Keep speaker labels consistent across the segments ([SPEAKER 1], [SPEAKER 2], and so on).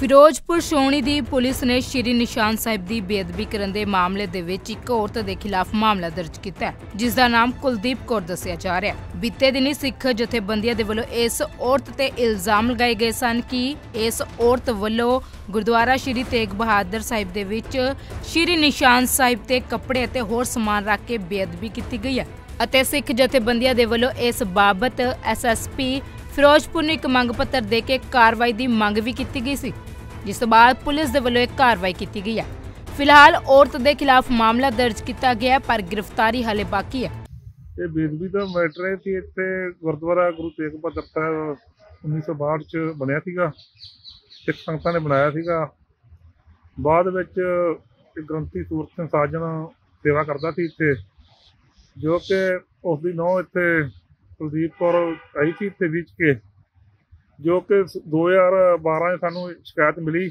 [SPEAKER 1] ਫਿਰੋਜ਼ਪੁਰ ਸ਼ੋਣੀ ਦੀ police ਨੇ ਸ਼੍ਰੀ ਨਿਸ਼ਾਨ ਸਾਹਿਬ ਦੀ ਬੇਅਦਬੀ ਕਰਨ ਦੇ ਮਾਮਲੇ ਦੇ ਵਿੱਚ ਇੱਕ ਔਰਤ ਦੇ ਖਿਲਾਫ ਮਾਮਲਾ ਦਰਜ ਕੀਤਾ ਹੈ, ਜਿਸ ਦਾ ਨਾਮ ਕੁਲਦੀਪ ਕੌਰ ਦੱਸਿਆ ਜਾ ਰਿਹਾ ਹੈ। ਬੀਤੇ ਦਿਨੀ ਸਿੱਖ ਜਥੇਬੰਦੀਆਂ ਦੇ ਵੱਲੋਂ ਇਸ ਔਰਤ ਤੇ ਇਲਜ਼ਾਮ ਲਗਾਏ ਗਏ ਸਨ ਕਿ ਇਸ ਔਰਤ ਵੱਲੋਂ ਗੁਰਦੁਆਰਾ ਸ਼੍ਰੀ ਤੇਗ ਬਹਾਦਰ ਸਾਹਿਬ ਦੇ ਵਿੱਚ ਸ਼੍ਰੀ ਨਿਸ਼ਾਨ ਸਾਹਿਬ ਤੇ ਕੱਪੜੇ ਅਤੇ ਹੋਰ ਸਮਾਨ ਰੱਖ ਕੇ ਬੇਅਦਬੀ ਕੀਤੀ ਗਈ ਹੈ ਅਤੇ ਸਿੱਖ ਜਥੇਬੰਦੀਆਂ ਦੇ ਵੱਲੋਂ ਇਸ ਬਾਬਤ ਐਸਐਸਪੀ ਫਿਰੋਜ਼ਪੁਰ ਨੂੰ ਇੱਕ ਮੰਗ ਪੱਤਰ ਦੇ ਕੇ ਕਾਰਵਾਈ ਦੀ ਮੰਗ ਵੀ ਕੀਤੀ ਗਈ ਸੀ। ਜਿਸ ਤੋਂ ਬਾਅਦ ਪੁਲਿਸ ਦੇ ਵੱਲੋਂ ਇੱਕ ਕਾਰਵਾਈ ਕੀਤੀ ਗਈ ਹੈ। ਫਿਲਹਾਲ ਔਰਤ ਦੇ ਖਿਲਾਫ ਮਾਮਲਾ ਦਰਜ ਕੀਤਾ ਗਿਆ ਪਰ ਗ੍ਰਿਫਤਾਰੀ ਹਾਲੇ ਬਾਕੀ ਹੈ।
[SPEAKER 2] ਇਹ ਬੇਦਬੀ ਦਾ ਮੈਟਰ ਹੈ ਕਿ ਇੱਥੇ ਗੁਰਦੁਆਰਾ ਗੁਰੂ ਤੇਗ ਬਹਾਦਰ ਸਾਹਿਬ 1962 ਚ ਬਣਿਆ ਸੀਗਾ। ਸਿੱਖ ਸੰਗਤਾਂ ਨੇ ਬਣਾਇਆ ਸੀਗਾ। ਬਾਅਦ ਵਿੱਚ ਗ੍ਰੰਥੀ ਸੂਰਤ ਸਿੰਘ ਸਾਜਨ ਸੇਵਾ ਕਰਦਾ ਸੀ ਇੱਥੇ, ਜੋ ਕਿ ਉਸ ਦੀ ਨੌ ਇੱਥੇ ਕੁਲਦੀਪ ਕੌਰ ਆਈ ਸੀ ਇੱਥੇ ਵਿੱਚ ਕੇ। ਜੋ ਕਿ 2012 ਚ ਸਾਨੂੰ ਸ਼ਿਕਾਇਤ ਮਿਲੀ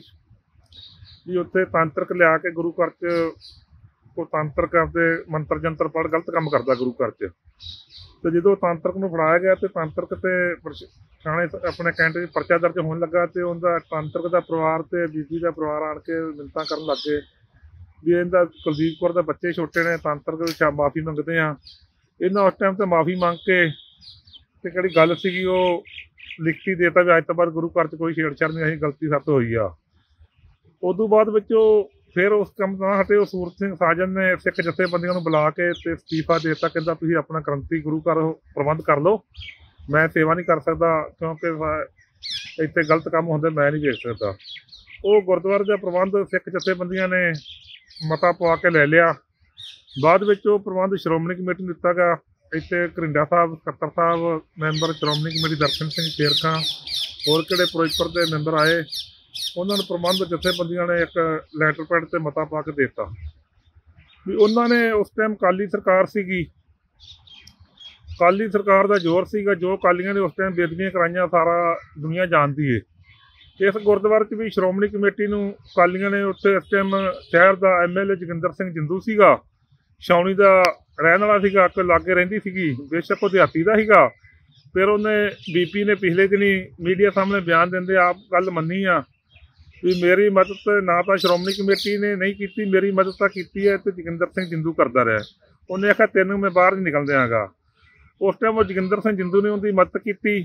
[SPEAKER 2] ਵੀ ਉੱਥੇ ਤਾਂਤਰਿਕ ਲਿਆ ਕੇ ਗੁਰੂ ਘਰ ਚ, ਉਹ ਤਾਂਤਰਿਕ ਆਪਦੇ ਮੰਤਰ ਜੰਤਰ ਪੜ ਗਲਤ ਕੰਮ ਕਰਦਾ ਗੁਰੂ ਘਰ ਚ। ਤੇ ਜਦੋਂ ਤਾਂਤਰਕ ਨੂੰ ਫੜਾਇਆ ਗਿਆ ਤੇ ਤਾਂਤਰਿਕ ਤੇ ਥਾਣੇ ਆਪਣੇ ਕੈਂਟ ਵਿੱਚ ਪਰਚਾ ਦਰਜ ਹੋਣ ਲੱਗਾ ਤੇ ਉਹਦਾ ਤਾਂਤਰਕ ਦਾ ਪਰਿਵਾਰ ਤੇ ਬੀਬੀ ਦਾ ਪਰਿਵਾਰ ਆਣ ਕੇ ਮਿੰਤਾਂ ਕਰਨ ਲੱਗੇ ਵੀ ਇਹਦਾ ਕੁਲਦੀਪ ਕੌਰ ਦੇ ਬੱਚੇ ਛੋਟੇ ਨੇ, ਤਾਂਤਰਿਕ ਵਿੱਚ ਮਾਫੀ ਮੰਗਦੇ ਆ। ਇਹਨਾਂ ਉਸ ਟਾਈਮ ਤੇ ਮਾਫੀ ਮੰਗ ਕੇ ਤੇ ਕਿਹੜੀ ਗੱਲ ਸੀਗੀ ਉਹ ਲਿਖਤੀ ਦੇਤਾ ਵੀ ਅੱਜ ਤੋਂ ਬਾਅਦ ਗੁਰੂ ਘਰ ਚ ਕੋਈ ਛੇੜਛਾੜ ਨਹੀਂ, ਅਸੀਂ ਗਲਤੀ ਸਭ ਤੋਂ ਹੋਈ ਆ। ਉਦੋਂ ਬਾਅਦ ਵਿੱਚ ਉਹ ਫਿਰ ਉਸ ਕੰਮ ਤੋਂ ਹਟੇ ਉਹ ਸੂਰਤ ਸਿੰਘ ਸਾਜਨ ਨੇ ਸਿੱਖ ਜਥੇਬੰਦੀਆਂ ਨੂੰ ਬੁਲਾ ਕੇ ਤੇ ਅਸਤੀਫਾ ਦੇ ਦਿੱਤਾ, ਕਹਿੰਦਾ ਤੁਸੀਂ ਆਪਣਾ ਗ੍ਰੰਥੀ ਗੁਰੂ ਘਰ ਪ੍ਰਬੰਧ ਕਰ ਲਓ। ਮੈਂ ਸੇਵਾ ਨਹੀਂ ਕਰ ਸਕਦਾ ਕਿਉਂਕਿ ਇੱਥੇ ਗਲਤ ਕੰਮ ਹੁੰਦੇ ਮੈਂ ਨਹੀਂ ਵੇਖ ਸਕਦਾ। ਉਹ ਗੁਰਦੁਆਰੇ ਦਾ ਪ੍ਰਬੰਧ ਸਿੱਖ ਜਥੇਬੰਦੀਆਂ ਨੇ ਮਤਾ ਪਵਾ ਕੇ ਲੈ ਲਿਆ। ਬਾਅਦ ਵਿੱਚ ਉਹ ਪ੍ਰਬੰਧ ਸ਼੍ਰੋਮਣੀ ਕਮੇਟੀ ਨੂੰ ਦਿੱਤਾ ਗਿਆ। ਇੱਥੇ ਕਰਿੰਡਾ ਸਾਹਿਬ, ਸਕੱਤਰ ਸਾਹਿਬ, ਮੈਂਬਰ ਸ਼੍ਰੋਮਣੀ ਕਮੇਟੀ ਦਰਸ਼ਨ ਸਿੰਘ ਸ਼ੇਰਖਾਂ ਹੋਰ ਕਿਹੜੇ ਫਿਰੋਜ਼ਪੁਰ ਦੇ ਮੈਂਬਰ ਆਏ, ਉਹਨਾਂ ਨੂੰ ਪ੍ਰਬੰਧ ਜਥੇਬੰਦੀਆਂ ਨੇ ਇੱਕ ਲੈਟਰ ਪੈਡ ਤੇ ਮਤਾ ਪਾ ਕੇ ਦੇ ਦਿੱਤਾ। ਵੀ ਉਹਨਾਂ ਨੇ ਉਸ ਟਾਈਮ ਕਾਲੀ ਸਰਕਾਰ ਸੀਗੀ। ਕਾਲੀ ਸਰਕਾਰ ਦਾ ਜ਼ੋਰ ਸੀਗਾ, ਜੋ ਕਾਲੀਆਂ ਨੇ ਉਸ ਟਾਈਮ ਬੇਦਬੀਆਂ ਕਰਾਈਆਂ ਸਾਰਾ ਦੁਨੀਆ ਜਾਣਦੀ ਏ। ਇਸ ਗੁਰਦੁਆਰੇ 'ਚ ਵੀ ਸ਼੍ਰੋਮਣੀ ਕਮੇਟੀ ਨੂੰ ਕਾਲੀਆਂ ਨੇ ਉੱਥੇ ਇਸ ਟਾਈਮ ਸ਼ਹਿਰ ਦਾ ਐਮਐਲਏ ਜੋਗਿੰਦਰ ਸਿੰਘ ਜਿੰਦੂ ਸੀਗਾ। ਛਾਉਣੀ ਦਾ ਰਹਿਣ ਵਾਲਾ ਸੀਗਾ ਕਿ ਲਾਗੇ ਰਹਿੰਦੀ ਸੀਗੀ, ਬੇਸ਼ੱਕ ਉਹ ਦਿਹਾਤੀ ਦਾ ਸੀਗਾ। ਫਿਰ ਉਹਨੇ ਬੀਪੀ ਨੇ ਪਿਛਲੇ ਦਿਨੀ ਮੀਡੀਆ ਸਾਹਮਣੇ ਬਿਆਨ ਦਿੰਦੇ ਆਪ ਗੱਲ ਮੰਨੀ ਆ ਵੀ ਮੇਰੀ ਮਦਦ ਨਾ ਤਾਂ ਸ਼੍ਰੋਮਣੀ ਕਮੇਟੀ ਨੇ ਨਹੀਂ ਕੀਤੀ, ਮੇਰੀ ਮਦਦ ਤਾਂ ਕੀਤੀ ਹੈ ਤੇ ਜੋਗਿੰਦਰ ਸਿੰਘ ਜਿੰਦੂ ਕਰਦਾ ਰਿਹਾ। ਉਹਨੇ ਆਖਿਆ, ਤੈਨੂੰ ਮੈਂ ਬਾਹਰ ਨਹੀਂ ਨਿਕਲ ਦਿਆਂਗਾ। ਉਸ ਟਾਈਮ ਉਹ ਜੋਗਿੰਦਰ ਸਿੰਘ ਜਿੰਦੂ ਨੇ ਉਹਦੀ ਮਦਦ ਕੀਤੀ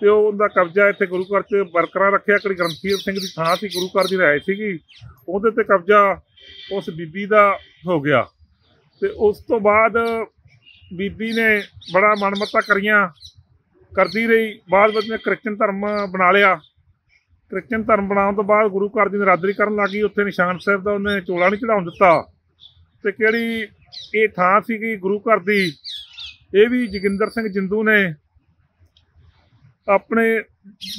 [SPEAKER 2] ਤੇ ਉਹ ਉਹਦਾ ਕਬਜ਼ਾ ਇੱਥੇ ਗੁਰੂ ਘਰ 'ਚ ਬਰਕਰਾਰ ਰੱਖਿਆ। ਕਿ ਗ੍ਰੰਥੀਰ ਸਿੰਘ ਦੀ ਥਾਂ ਸੀ, ਗੁਰੂ ਘਰ ਦੀ ਰਿਹਾਇਸ਼ ਸੀਗੀ, ਉਹਦੇ ਤੇ ਕਬਜ਼ਾ ਉਸ ਬੀਬੀ ਦਾ ਹੋ ਗਿਆ। ਤੇ ਉਸ ਤੋਂ ਬਾਅਦ ਬੀਬੀ ਨੇ ਬੜਾ ਮਨਮੱਤਾ ਕਰੀਆਂ, ਕਰਦੀ ਰਹੀ। ਬਾਅਦ ਵਿੱਚ ਨੇ ਕ੍ਰਿਸਚਨ ਧਰਮ ਬਣਾ ਲਿਆ। ਕ੍ਰਿਸਚਨ ਧਰਮ ਬਣਾਉਣ ਤੋਂ ਬਾਅਦ ਗੁਰੂ ਘਰ ਦੀ ਨਰਾਦਰੀ ਕਰਨ ਲੱਗੀ ਉੱਥੇ ਨਿਸ਼ਾਨ ਸਾਹਿਬ ਦਾ ਉਹਨੇ ਚੋਲਾ ਨਹੀਂ ਚੜਾਉਣ ਦਿੱਤਾ। ਤੇ ਕਿਹੜੀ ਇਹ ਥਾਂ ਸੀਗੀ ਗੁਰੂ ਘਰ ਦੀ, ਇਹ ਵੀ ਜੋਗਿੰਦਰ ਸਿੰਘ ਜਿੰਦੂ ਨੇ ਆਪਣੇ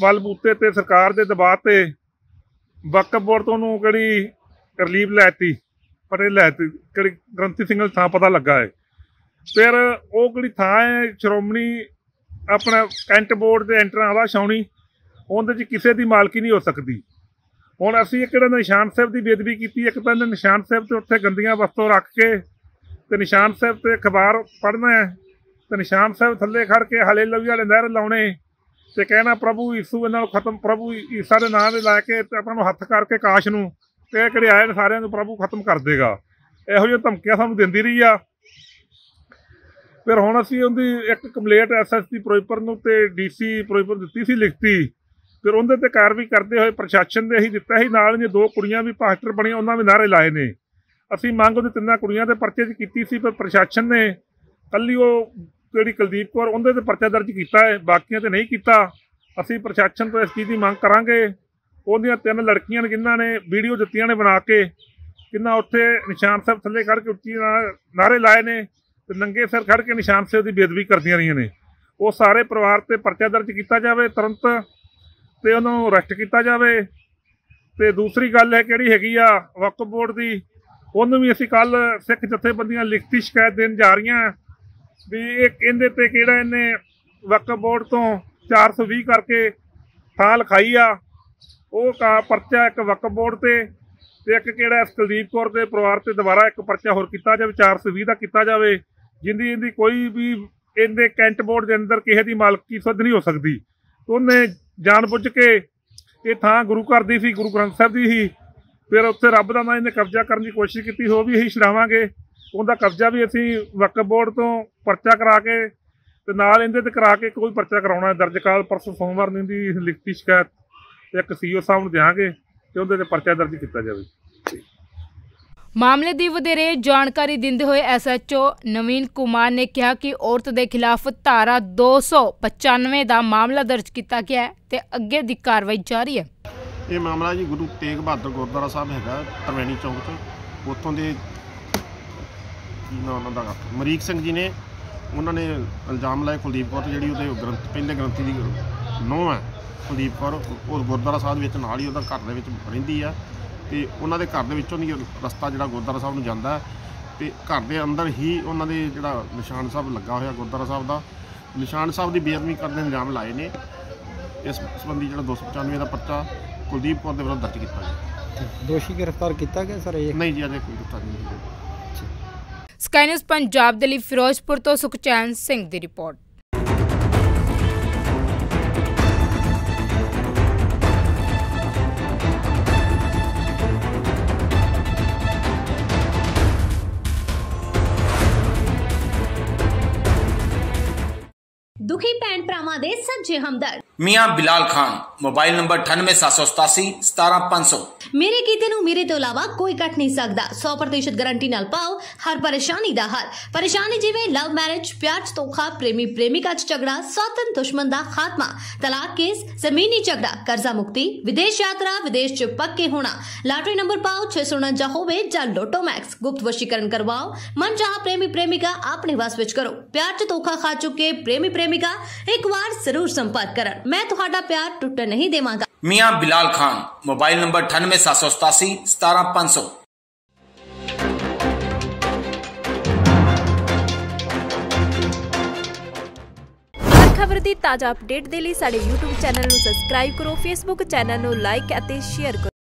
[SPEAKER 2] ਬਲਬੂਤੇ ਤੇ ਸਰਕਾਰ ਦੇ ਦਬਾਅ ਤੇ ਵਕਫ ਬੋਰਡ ਤੋਂ ਉਹਨੂੰ ਕਿਹੜੀ ਰਿਲੀਵ ਲੈਤੀ ਪਟੇ ਲੈਤੀ ਕਿਹੜੀ ਗ੍ਰੰਥੀ ਸਿੰਘ ਦੀ ਥਾਂ ਪਤਾ ਲੱਗਾ ਹੈ। ਫਿਰ ਉਹ ਕਿਹੜੀ ਥਾਂ ਹੈ, ਸ਼੍ਰੋਮਣੀ ਆਪਣਾ ਕੈਂਟ ਬੋਰਡ ਦੇ ਐਂਟਰਾਂ ਵਾਲਾ ਛਾਉਣੀ, ਉਹਦੇ 'ਚ ਕਿਸੇ ਦੀ ਮਾਲਕੀ ਨਹੀਂ ਹੋ ਸਕਦੀ। ਹੁਣ ਅਸੀਂ ਇੱਕ ਜਿਹੜਾ ਨਿਸ਼ਾਨ ਸਾਹਿਬ ਦੀ ਬੇਦਬੀ ਕੀਤੀ, ਇੱਕ ਤਾਂ ਨਿਸ਼ਾਨ ਸਾਹਿਬ ਤੇ ਉੱਥੇ ਗੰਦੀਆਂ ਵਸਤੂ ਰੱਖ ਕੇ ਤੇ ਨਿਸ਼ਾਨ ਸਾਹਿਬ ਤੇ ਅਖਬਾਰ ਪੜ੍ਹਨਾ ਹੈ, ਤੇ ਨਿਸ਼ਾਨ ਸਾਹਿਬ ਥੱਲੇ ਖੜ ਕੇ ਹਲੇ ਲਵੀ ਵਾਲੇ ਨਹਿਰ ਲਾਉਣੇ ਤੇ ਕਹਿਣਾ ਪ੍ਰਭੂ ਯਿਸੂ ਇਹਨਾਂ ਨੂੰ ਖਤਮ, ਪ੍ਰਭੂ ਈਸਾ ਦੇ ਨਾਮ ਦੇ ਲਾ ਕੇ ਤੇ ਆਪਾਂ ਨੂੰ ਹੱਥ ਕਰਕੇ ਕਾਸ਼ ਨੂੰ ਤੇ ਕਿਹੜੇ ਆਏ ਨੇ ਸਾਰਿਆਂ ਨੂੰ ਪ੍ਰਭੂ ਖਤਮ ਕਰ ਦੇਗਾ। ਇਹੋ ਜਿਹੀਆਂ ਧਮਕੀਆਂ ਸਾਨੂੰ ਦਿੰਦੀ ਰਹੀ ਆ। ਫਿਰ ਹੁਣ ਅਸੀਂ ਉਹਦੀ ਇੱਕ ਕੰਪਲੇਂਟ ਐਸਐਸਪੀ ਫਿਰੋਜ਼ਪੁਰ ਨੂੰ ਤੇ ਡੀਸੀ ਫਿਰੋਜ਼ਪੁਰ ਦਿੱਤੀ ਸੀ ਲਿਖਤੀ। ਫਿਰ ਉਹਦੇ ਤੇ ਕਾਰਵਾਈ ਕਰਦੇ ਹੋਏ ਪ੍ਰਸ਼ਾਸਨ ਦੇ ਅਸੀਂ ਦਿੱਤਾ ਸੀ, ਨਾਲ ਦੀਆਂ ਦੋ ਕੁੜੀਆਂ ਵੀ ਪਾਸਟਰ ਬਣੀਆਂ, ਉਹਨਾਂ ਵੀ ਨਾਰੇ ਲਾਏ ਨੇ। ਅਸੀਂ ਮੰਗ ਉਹਦੇ ਤਿੰਨਾਂ ਕੁੜੀਆਂ ਦੇ ਪਰਚੇ 'ਚ ਕੀਤੀ ਸੀ, ਪਰ ਪ੍ਰਸ਼ਾਸਨ ਨੇ ਕੱਲੀ ਉਹ ਜਿਹੜੀ ਕੁਲਦੀਪ ਕੌਰ ਉਹਦੇ ਤੇ ਪਰਚਾ ਦਰਜ ਕੀਤਾ ਹੈ, ਬਾਕੀਆਂ ਤੇ ਨਹੀਂ ਕੀਤਾ। ਅਸੀਂ ਪ੍ਰਸ਼ਾਸਨ ਤੋਂ ਇਸ ਚੀਜ਼ ਦੀ ਮੰਗ ਕਰਾਂਗੇ। ਉਹਦੀਆਂ ਤਿੰਨ ਲੜਕੀਆਂ ਨੇ, ਜਿਨ੍ਹਾਂ ਨੇ ਵੀਡੀਓ ਦਿੱਤੀਆਂ ਨੇ ਬਣਾ ਕੇ ਕਿੰਨਾ ਉੱਥੇ ਨਿਸ਼ਾਨ ਸਾਹਿਬ ਥੱਲੇ ਖੜ ਕੇ ਉੱਚੀ ਨਾ- ਨਾਰੇ ਲਾਏ ਨੇ ਤੇ ਨੰਗੇ ਸਿਰ ਖੜ ਕੇ ਨਿਸ਼ਾਨ ਸਾਹਿਬ ਦੀ ਬੇਦਬੀ ਕਰਦੀਆਂ ਰਹੀਆਂ ਨੇ। ਉਹ ਸਾਰੇ ਪਰਿਵਾਰ ਤੇ ਪਰਚਾ ਦਰਜ ਕੀਤਾ ਜਾਵੇ ਤੁਰੰਤ ਤੇ ਉਹਨਾਂ ਨੂੰ ਅਰੈਸਟ ਕੀਤਾ ਜਾਵੇ। ਤੇ ਦੂਸਰੀ ਗੱਲ ਹੈ ਕਿਹੜੀ ਹੈਗੀ ਆ, ਵਕਫ ਬੋਰਡ ਦੀ, ਉਹਨੂੰ ਵੀ ਅਸੀਂ ਕੱਲ ਸਿੱਖ ਜਥੇਬੰਦੀਆਂ ਲਿਖਤੀ ਸ਼ਿਕਾਇਤ ਦੇਣ ਜਾ ਰਹੀਆਂ ਵੀ ਇਹ ਕਹਿੰਦੇ ਤੇ ਕਿਹੜਾ ਇਹਨੇ ਵਕਫ ਬੋਰਡ ਤੋਂ 420 ਕਰਕੇ ਥਾਂ ਲਿਖਾਈ ਆ। ਉਹ ਕਾ ਪਰਚਾ ਇੱਕ ਵਕਫ ਬੋਰਡ ਤੇ ਤੇ ਇੱਕ ਕਿਹੜਾ ਇਸ ਕੁਲਦੀਪ ਕੌਰ ਦੇ ਪਰਿਵਾਰ ਤੇ ਦੁਬਾਰਾ ਇੱਕ ਪਰਚਾ ਹੋਰ ਕੀਤਾ ਜਾਵੇ 420 ਦਾ ਕੀਤਾ ਜਾਵੇ, ਜਿੰਦੀ ਇਹਦੀ ਕੋਈ ਵੀ ਇਹਦੇ ਕੈਂਟ ਬੋਰਡ ਦੇ ਅੰਦਰ ਕਿਸੇ ਦੀ ਮਾਲਕੀ ਸੁਧ ਨਹੀਂ ਹੋ ਸਕਦੀ। ਉਹਨੇ ਜਾਣਬੁੱਝ ਕੇ ਇਹ ਥਾਂ ਗੁਰੂ ਘਰ ਦੀ ਸੀ, ਗੁਰੂ ਗ੍ਰੰਥ ਸਾਹਿਬ ਦੀ ਸੀ, ਫਿਰ ਉੱਥੇ ਰੱਬ ਦਾ ਨਾਂ ਇਹਨੇ ਕਬਜ਼ਾ ਕਰਨ ਦੀ ਕੋਸ਼ਿਸ਼ ਕੀਤੀ ਹੋ ਵੀ ਅਸੀਂ ਛਡਾਵਾਂਗੇ। ਉਹਦਾ ਕਬਜ਼ਾ ਵੀ ਅਸੀਂ ਵਕਫ ਬੋਰਡ ਤੋਂ ਪਰਚਾ ਕਰਾ ਕੇ ਤੇ ਨਾਲ ਇਹਦੇ ਤੇ ਕਰਾ ਕੇ ਕੋਈ ਪਰਚਾ ਕਰਾਉਣਾ ਦਰਜ ਕਾਲ ਪਰਸੋਂ ਸੋਮਵਾਰ ਨੂੰ ਦੀ ਲਿਖਤੀ ਸ਼ਿਕਾਇਤ ਇੱਕ ਸੀਓ ਸਾਹਿਬ ਨੂੰ ਦਿਆਂਗੇ ਤੇ ਉਹਦੇ ਤੇ ਪਰਚਾ ਦਰਜ ਕੀਤਾ ਜਾਵੇ।
[SPEAKER 1] ਮਾਮਲੇ ਦੀ ਵਧੇਰੇ ਜਾਣਕਾਰੀ ਦਿੰਦੇ ਹੋਏ ਐਸਐਚਓ ਨਵੀਨ ਕੁਮਾਰ ਨੇ ਕਿਹਾ ਕਿ ਔਰਤ ਦੇ ਖਿਲਾਫ ਧਾਰਾ 295 ਦਾ ਮਾਮਲਾ ਦਰਜ ਕੀਤਾ ਗਿਆ ਹੈ ਤੇ ਅੱਗੇ ਦੀ ਕਾਰਵਾਈ ਜਾਰੀ ਹੈ।
[SPEAKER 3] ਇਹ ਮਾਮਲਾ ਜੀ ਗੁਰੂ ਤੇਗ ਬਹਾਦਰ ਗੁਰਦੁਆਰਾ ਸਾਹਿਬ ਹੈਗਾ ਤਰਵੈਣੀ ਚੌਂਕ 'ਚ। ਉੱਥੋਂ ਦੇ ਕੀ ਨਾਂ ਉਹਨਾਂ ਦਾ ਮਰੀਕ ਸਿੰਘ ਜੀ ਨੇ ਉਹਨਾਂ ਨੇ ਇਲਜ਼ਾਮ ਲਾਇਆ ਕੁਲਦੀਪ ਕੌਰ ਤੇ ਜਿਹੜੀ ਉਹਦੇ ਗ੍ਰੰਥ ਪਹਿਲੇ ਗ੍ਰੰਥੀ ਦੀ ਨੂੰਹ ਹੈ। ਕੁਲਦੀਪ ਕੌਰ ਉਹ ਗੁਰਦੁਆਰਾ ਸਾਹਿਬ ਵਿੱਚ ਨਾਲ ਹੀ ਉਹਦਾ ਘਰ ਦੇ ਵਿੱਚ ਰਹਿੰਦੀ ਆ ਤੇ ਉਹਨਾਂ ਦੇ ਘਰ ਦੇ ਵਿੱਚੋਂ ਦੀ ਰਸਤਾ ਜਿਹੜਾ ਗੁਰਦੁਆਰਾ ਸਾਹਿਬ ਨੂੰ ਜਾਂਦਾ ਹੈ। ਤੇ ਘਰ ਦੇ ਅੰਦਰ ਹੀ ਉਹਨਾਂ ਦੇ ਜਿਹੜਾ ਨਿਸ਼ਾਨ ਸਾਹਿਬ ਲੱਗਾ ਹੋਇਆ ਗੁਰਦੁਆਰਾ ਸਾਹਿਬ ਦਾ। ਨਿਸ਼ਾਨ ਸਾਹਿਬ ਦੀ ਬੇਅਦਬੀ ਕਰਨ ਦੇ ਇਲਜ਼ਾਮ ਲਾਏ ਨੇ। ਇਸ ਸੰਬੰਧੀ ਜਿਹੜਾ 295 ਦਾ ਪਰਚਾ ਕੁਲਦੀਪ ਕੌਰ ਦੇ ਵੱਲੋਂ ਦਰਜ ਕੀਤਾ ਗਿਆ।
[SPEAKER 4] ਦੋਸ਼ੀ ਗ੍ਰਿਫਤਾਰ ਕੀਤਾ ਗਿਆ ਸਰ ਇਹ?
[SPEAKER 3] ਨਹੀਂ ਜੀ ਅਜੇ ਕੋਈ ਗ੍ਰਿਫਤਾਰੀ ਨਹੀਂ ਹੋਈ
[SPEAKER 1] ਸਕਾਈ ਨਿਊਜ਼ ਪੰਜਾਬ ਦੇ ਲਈ ਫਿਰੋਜ਼ਪੁਰ ਤੋਂ ਸੁਖਚੈਨ ਸਿੰਘ ਦੀ ਰਿਪੋਰਟ।
[SPEAKER 5] ਦੁਖੀ ਭੈਣ ਭਰਾਵਾਂ ਦੇ ਸੱਜੇ ਹਮਦਰਦ।
[SPEAKER 6] ਮੀਆਂ ਬਿਲਾਲ ਖਾਨ ਮੋਬਾਈਲ ਨੰਬਰ 9878 17500
[SPEAKER 5] ਮੇਰੇ ਕੀਤੇ ਨੂੰ ਮੇਰੇ ਤੋਂ ਇਲਾਵਾ ਕੋਈ ਕੱਟ ਨਹੀਂ ਸਕਦਾ। 100% ਗਾਰੰਟੀ ਨਾਲ ਪਾਓ ਹਰ ਪਰੇਸ਼ਾਨੀ ਦਾ ਹੱਲ। ਪਰੇਸ਼ਾਨੀ ਜਿਵੇਂ ਲਵ ਮੈਰਿਜ ਪਿਆਰ 'ਚ ਧੋਖਾ ਪ੍ਰੇਮੀ ਪ੍ਰੇਮਿਕਾ 'ਚ ਝਗੜਾ ਸੌਤਨ ਦੁਸ਼ਮਣ ਦਾ ਖਾਤਮਾ ਤਲਾਕ ਕੇਸ ਜ਼ਮੀਨੀ ਝਗੜਾ ਕਰਜ਼ਾ ਮੁਕਤੀ ਵਿਦੇਸ਼ ਯਾਤਰਾ ਵਿਦੇਸ਼ 'ਚ ਪੱਕੇ ਹੋਣਾ। ਲਾਟਰੀ ਨੰਬਰ ਪਾਓ 649 ਹੋਵੇ ਜਾਂ ਲੋਟੋ ਮੈਕਸ। ਗੁਪਤ ਵਸ਼ੀਕਰਨ ਕਰਵਾਓ। ਮਨ ਚਾਹ ਪ੍ਰੇਮੀ ਪ੍ਰੇਮਿਕਾ ਆਪਣੇ ਵਸ ਵਿੱਚ ਕਰੋ। ਪਿਆਰ 'ਚ ਧੋਖਾ ਖਾ ਚੁੱਕੇ ਪ੍ਰੇਮੀ ਪ੍ਰੇਮਿਕਾ ਇੱਕ ਵਾਰ ਜ਼ਰੂਰ ਸੰਪਰਕ ਕਰਨ ਮੈਂ ਤੁਹਾਡਾ ਪਿਆਰ ਟੁੱਟਣ ਨਹੀਂ ਦੇਵਾਂਗਾ
[SPEAKER 6] ਮੀਆਂ ਬਿਲਾਲ ਖਾਨ ਮੋਬਾਈਲ ਨੰਬਰ 9878 17500
[SPEAKER 7] ਹਰ ਖਬਰ ਦੀ ਤਾਜ਼ਾ ਅਪਡੇਟ ਦੇ ਲਈ ਸਾਡੇ YouTube ਚੈਨਲ ਨੂੰ ਸਬਸਕ੍ਰਾਈਬ ਕਰੋ Facebook ਚੈਨਲ ਨੂੰ ਲਾਈਕ ਅਤੇ ਸ਼ੇਅਰ ਕਰੋ